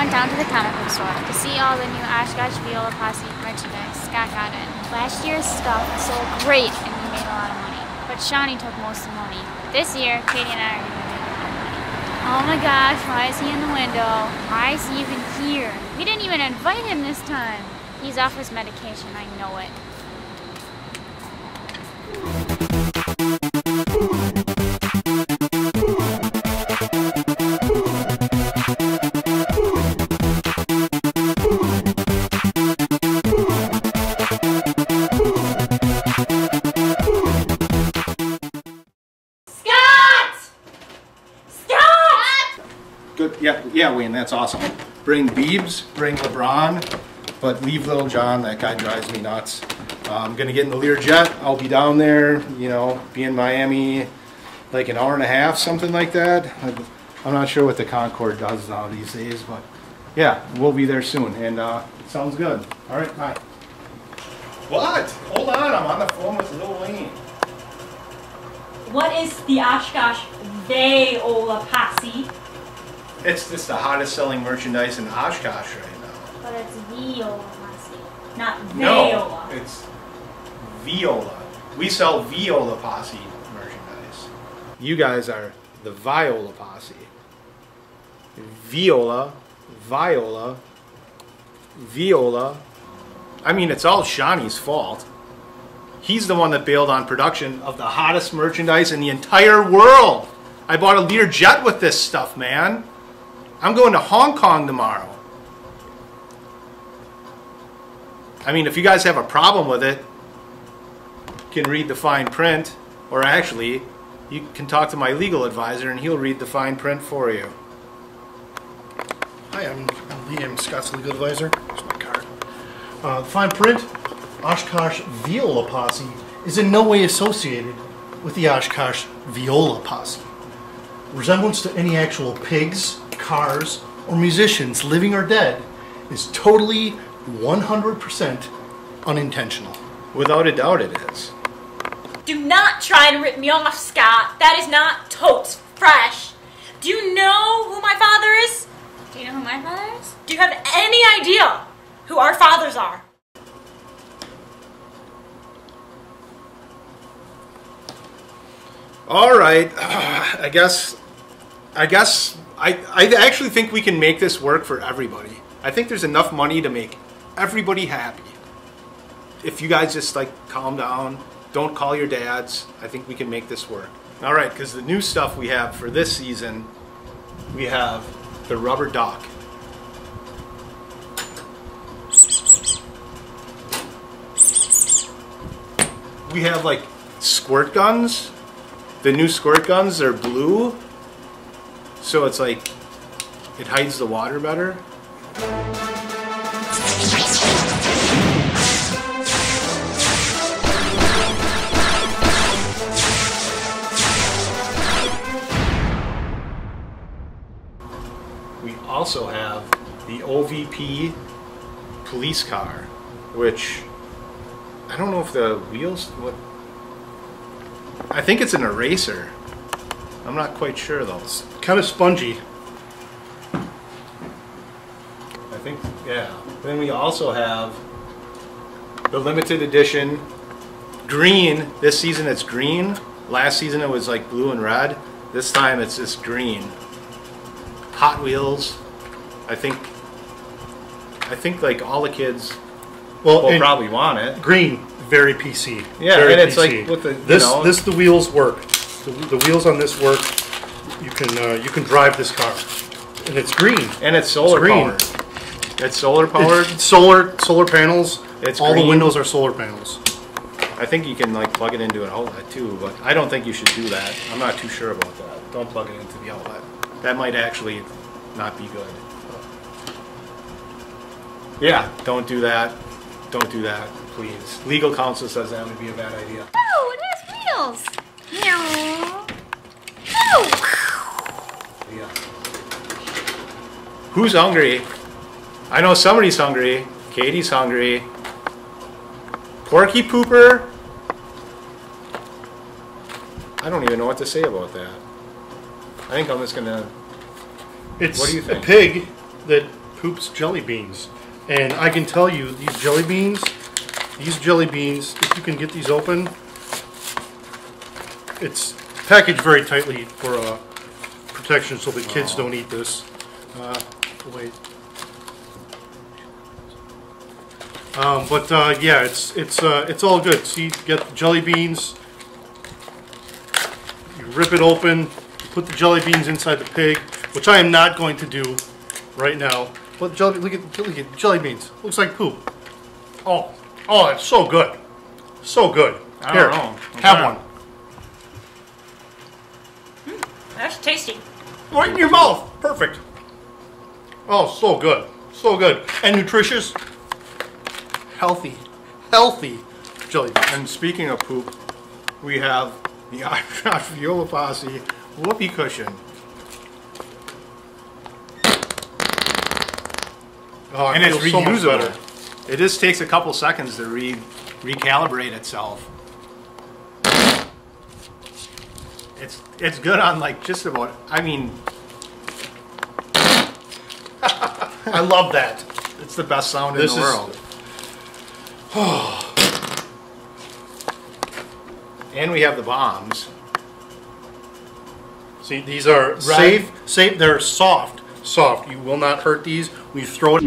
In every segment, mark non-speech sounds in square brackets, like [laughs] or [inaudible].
Went down to the comic book store to see all the new Oshkosh Viola Posse merchandise Scott got in. Last year's stuff sold great and we made a lot of money, but Shawnee took most of the money. This year, Katie and I are going to make a lot of money. Oh my gosh, why is he in the window? Why is he even here? We didn't even invite him this time. He's off his medication, I know it. Yeah, yeah, Wayne, that's awesome. Bring Beebs, bring LeBron, but leave Little John. That guy drives me nuts. Uh, I'm gonna get in the Learjet. I'll be down there. You know, be in Miami, like an hour and a half, something like that. I- I'm not sure what the Concorde does now these days, but yeah, we'll be there soon. And uh, sounds good. All right, bye. What? Hold on, I'm on the phone with Lil Wayne. What is the Oshkosh Viola Posse? It's just the hottest selling merchandise in Oshkosh right now. But it's Viola Posse. Not No, Viola. it's Viola. We sell Viola Posse merchandise. You guys are the Viola Posse. Viola, Viola, Viola. I mean, it's all Shawnee's fault. He's the one that bailed on production of the hottest merchandise in the entire world. I bought a Lear jet with this stuff, man. I'm going to Hong Kong tomorrow. I mean, if you guys have a problem with it, you can read the fine print, or actually, you can talk to my legal advisor and he'll read the fine print for you. Hi, I'm, I'm Liam, Scott's legal advisor. Here's my card. Uh, the fine print, Oshkosh Viola Posse is in no way associated with the Oshkosh Viola Posse. Resemblance to any actual pigs, cars, or musicians, living or dead, is totally 100% unintentional. Without a doubt, it is. Do not try and rip me off, Scott. That is not totes fresh. Do you know who my father is? Do you know who my father is? Do you have any idea who our fathers are? All right, [sighs] I guess, I guess, I, I actually think we can make this work for everybody. I think there's enough money to make everybody happy. If you guys just like calm down, don't call your dads, I think we can make this work. All right, because the new stuff we have for this season, we have the rubber dock. We have like squirt guns. The new squirt guns are blue, so it's like it hides the water better. We also have the OVP police car, which I don't know if the wheels what I think it's an eraser. I'm not quite sure though. Kind of spongy. I think, yeah. Then we also have the limited edition green. This season it's green. Last season it was like blue and red. This time it's just green. Hot Wheels. I think. I think like all the kids Well, will probably want it. green, very PC. Yeah, very and it's like with the, you this. know- This the wheels work. The, the wheels on this work. You can uh, you can drive this car, and it's green. And it's solar green. powered. It's solar powered. It's solar solar panels. It's all green. the windows are solar panels. I think you can like plug it into an outlet too, but I don't think you should do that. I'm not too sure about that. Don't plug it into the outlet. That might actually not be good. Yeah, don't do that. Don't do that, please. Legal counsel says that would be a bad idea. Oh, it has wheels. Meow. Oh. Yeah. Who's hungry? I know somebody's hungry. Katie's hungry. Porky Pooper? I don't even know what to say about that. I think I'm just gonna. It's What do you think? a pig that poops jelly beans, and I can tell you these jelly beans, these jelly beans, if you can get these open, it's packaged very tightly for uh, protection so the kids don't eat this. Uh, wait. Um, but uh, yeah, it's it's uh, it's all good. See, you get the jelly beans. You rip it open. You put the jelly beans inside the pig, which I am not going to do right now. But jelly, look at look at jelly beans. Looks like poop. Oh, oh, it's so good, so good. I Here, don't know. have Okay. one. That's tasty. Right in your mouth. Perfect. Oh, so good. So good. And nutritious. Healthy. Healthy jelly. And speaking of poop, we have the [laughs] Oshkosh Viola Posse whoopee cushion. Oh, it and it's feels so reusable. it just takes a couple seconds to re recalibrate itself. It's it's good on like just about. I mean, [laughs] I love that. it's the best sound This in the is- world. [sighs] and we have the bombs. See, these are safe. Safe. They're soft. Soft. You will not hurt these. We throw it.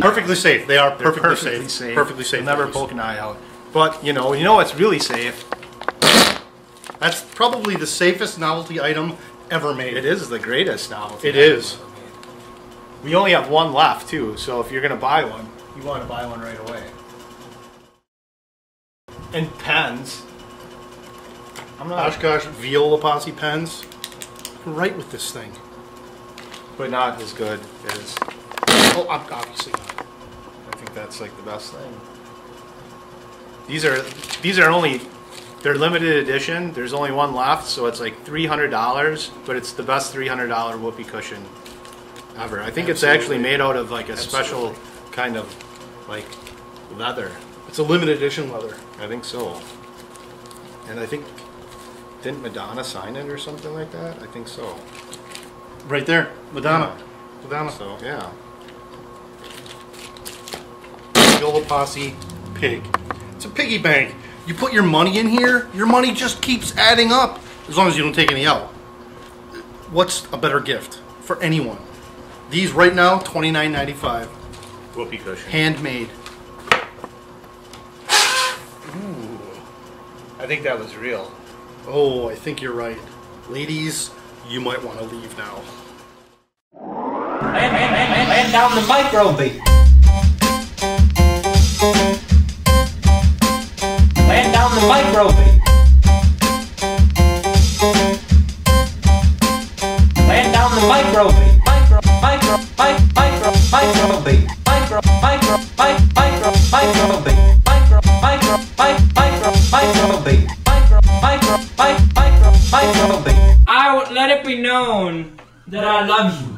Perfectly safe. They are They're perfectly, safe. Perfectly safe. They'll never poke an eye out. But you know, you know what's really safe? That's probably the safest novelty item ever made. It is the greatest now. It is. We only have one left too, so if you're gonna buy one, you want to buy one right away. And pens. I'm not, Oshkosh Viola Posse pens. Right with this thing. but not as good as. Oh, ob- obviously not. I think that's like the best thing. These are these are only they're limited edition. There's only one left, so it's like three hundred dollars. But it's the best three hundred dollar whoopee cushion ever. I think it's actually Absolutely. made out of like a special kind of like leather. It's a limited edition leather. I think so. And I think didn't Madonna sign it or something like that? I think so. Right there. Madonna. Madonna. So yeah. Viola Posse pig. It's a piggy bank. You put your money in here, your money just keeps adding up. As long as you don't take any out. What's a better gift for anyone? These right now, twenty nine ninety five. Whoopee cushion. Handmade. Ooh. I think that was real. Oh, I think you're right. Ladies, you might want to leave now. Man, man, man, man, man down the microbeat. Man Man down the microbeat. Micro, micro, micro, micro. Micro, micro, micro, micro. Micro, micro. I would let it be known that I love you.